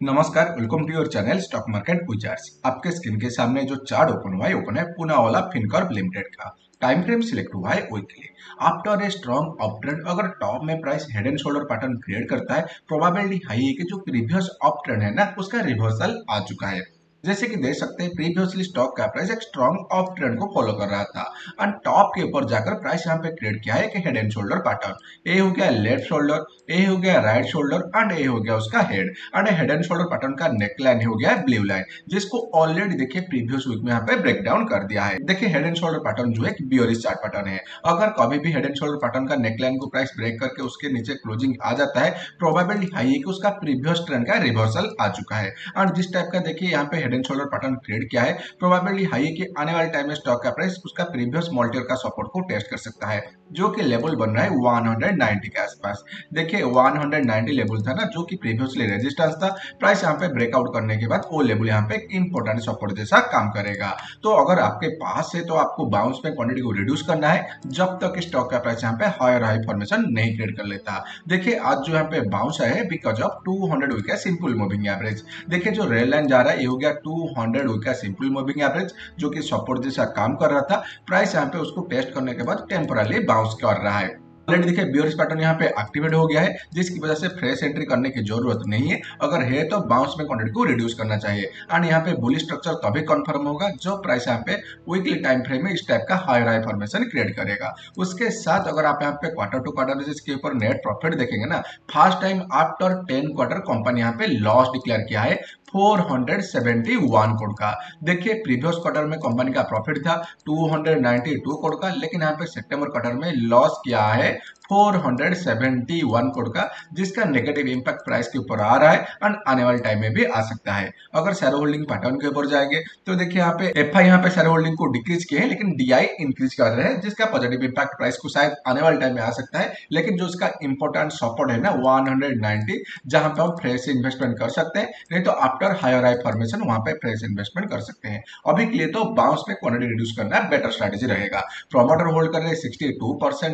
नमस्कार welcome to your channel stock market विचार्स आपके screen के सामने जो चार्ट ओपन हुआ है ओपन है पुना वाला फिनकॉर्प लिमिटेड का। टाइम फ्रेम सिलेक्ट हुआ है weekly after a strong up trend अगर टॉप में price head and shoulder pattern create करता है प्रोबेबिलिटी हाई है कि जो प्रीवियस अप ट्रेंड है ना, उसका रिवर्सल आ चुका है। जैसे कि देख सकते हैं प्रीवियसली स्टॉक का प्राइस एक स्ट्रॉन्ग ऑफ़ ट्रेंड को फॉलो कर रहा था। एंड टॉप के ऊपर जाकर प्राइस यहाँ पे क्रिएट किया है कि हेड एंड शोल्डर पैटर्न ए हो गया लेफ़्ट शोल्डर ए हो गया राइट शोल्डर एंड ए हो गया उसका head and head and shoulder pattern का नेक लाइन हो गया ब्लू लाइन जिसको ऑलरेडी देखिए प्रीवियस वीक में यहाँ पे ब्रेक डाउन कर दिया है। देखिए हेड एंड शोल्डर पैटर्न जो है बियोरिस चार्ट पैटर्न है। अगर कभी भी हेड एंड शोल्डर पैटर्न का नेक लाइन को प्राइस ब्रेक करके उसके नीचे क्लोजिंग आ जाता है प्रोबेबिलिटी हाई है कि उसका प्रीवियस ट्रेंड का रिवर्सल आ चुका है। एंड जिस टाइप का देखिए यहाँ पे head and shoulder pattern trade किया है प्रोबेबिलिटी हाई है कि आने वाले टाइम में स्टॉक का प्राइस उसका प्रीवियस मॉल्टियर का सपोर्ट को टेस्ट कर सकता है, जो कि लेवल बन रहा है 190 के आसपास। देखिए 190 लेवल था ना, जो कि प्रीवियसली रेजिस्टेंस था प्राइस यहाँ पे ब्रेकआउट करने के बाद वो लेवल यहाँ पे इंपोर्टेंट सपोर्ट जैसा काम करेगा। तो अगर आपके पास है तो आपको बाउंस में क्वांटिटी को रिड्यूस करना है, जब तक स्टॉक का प्राइस यहाँ पे हायर हाई फॉर्मेशन नहीं क्रिएट कर लेता। देखिए, आज जो यहाँ पे बाउंस है बिकॉज़ ऑफ़ 200 वीक है सिंपल मूविंग एवरेज देखिए, जो रेल लाइन जा रहा है, ये हो गया 200 वीक का सिंपल मूविंग एवरेज जो कि सपोर्ट जैसा काम कर रहा था। प्राइस यहाँ पे उसको टेस्ट करने के बाद टेम्पोरली बाउंस कर रहा है। देखिए बियरिश पैटर्न यहाँ पे एक्टिवेट हो गया है, जिसकी वजह से फ्रेश एंट्री करने की ज़रूरत नहीं है। अगर है तो बाउंस में क्वांटिटी को रिड्यूस करना चाहिए। एंड यहाँ पे बुली स्ट्रक्चर तभी कंफर्म होगा जो प्राइस यहाँ पे वीकली टाइम फ्रेम में इस टाइप का हायर हाई फॉर्मेशन क्रिएट करेगा। उसके साथ अगर आप यहाँ पे क्वार्टर टू क्वार्टर बेसिस के ऊपर नेट प्रॉफिट देखेंगे ना first time after ten quarter company यहाँ पे लॉस डिक्लेयर किया है। 471 करोड़ का। देखिए प्रीवियस क्वार्टर में कंपनी का प्रॉफिट था 292 करोड़ का, लेकिन यहाँ पे सितंबर क्वार्टर में लॉस किया है 471 करोड़ का, जिसका नेगेटिव इंपैक्ट प्राइस के ऊपर आ रहा है एंड आने वाले टाइम में भी आ सकता है। अगर शेयर होल्डिंग पैटर्न के ऊपर जाएँगे तो देखिए यहाँ पे एफ़ आई यहाँ पे शेयर होल्डिंग को डिक्रीज किए हैं, लेकिन डीआई इंक्रीज कर रहे हैं, जिसका पॉजिटिव इंपैक्ट प्राइस को शायद आने वाले टाइम में आ सकता है, लेकिन जो उसका इंपॉर्टेंट सपोर्ट है ना 190 जहाँ पे हम फ्रेश इन्वेस्टमेंट कर सकते हैं, नहीं तो आफ्टर हायर आई फॉर्मेशन वहाँ पे फ्रेश इन्वेस्टमेंट कर सकते हैं। अभी के लिए तो बाउंस में क्वांटिटी रिड्यूस करना बेटर स्ट्रेटेजी रहेगा। प्रोमोटर होल्ड कर रहे सिक्सटी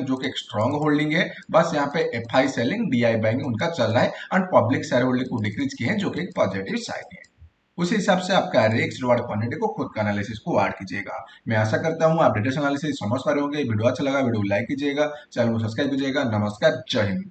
जो कि स्ट्रॉन्ग होल्डिंग है। बस यहाँ पे F I selling D I buying उनका चल रहा है। एंड पब्लिक शेयर होल्डिंग को डिक्रीज किए हैं, जो कि पॉजिटिव साइन है। उसी हिसाब से आपका रिक्स रिवार्ड क्वांटिटी को खुद का एनालिसिस को ऐड कीजिएगा। मैं आशा करता हूँ आप डिटेल्स एनालिसिस समझ पा रहे होंगे। वीडियो अच्छा लगा, वीडियो लाइक कीजिएगा। चैनल को सब्सक्राइब कीजिएगा। नमस्कार, जय हिंद।